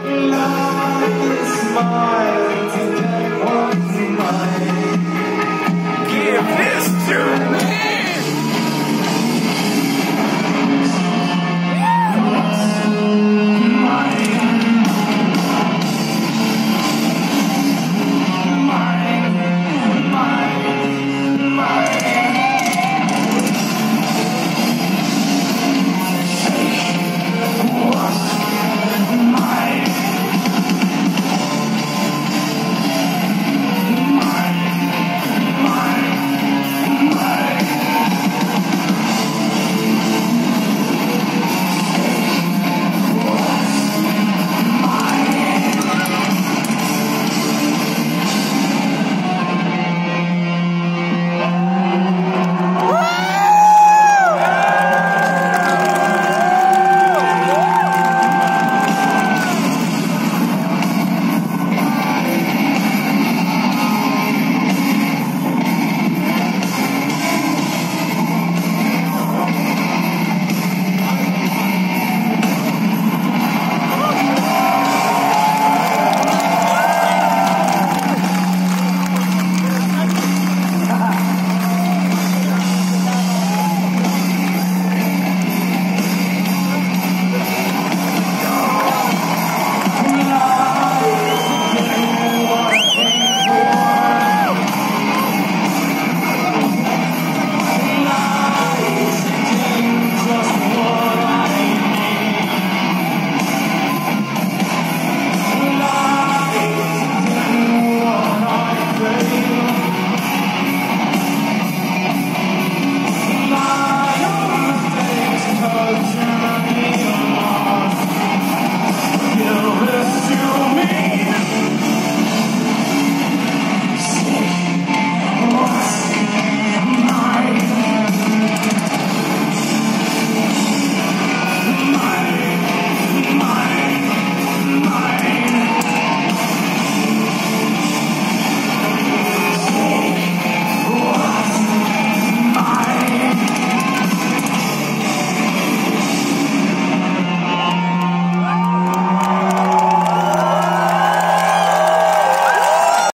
Love is mine.